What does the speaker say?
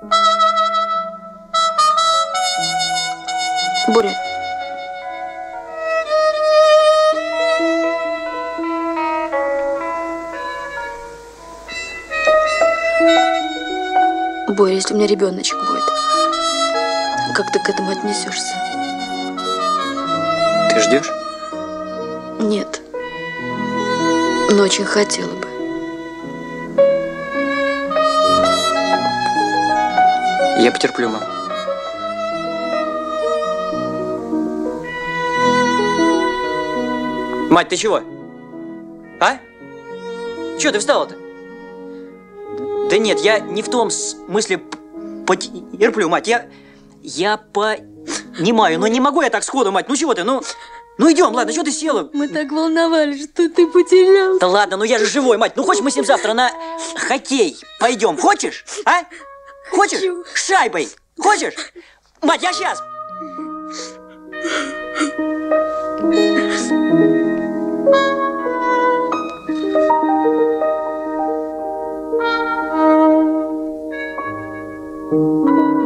Боря. Боря, если у меня ребеночек будет, как ты к этому отнесешься? Ты ждешь? Нет. Но очень хотела бы. Я потерплю, мам. Мать, ты чего? А? Чего ты встала-то? Да нет, я не в том смысле потерплю, мать. Я, я понимаю, но не могу я так сходу, мать. Ну чего ты, ну... Ну идем, ладно, что ты села? Мы так волновались, что ты потерял. Да ладно, ну я же живой, мать. Ну хочешь мы с ним завтра на хоккей пойдем? Хочешь? А? Хочешь? Шайбой. Хочешь? Мать, я сейчас. Боря.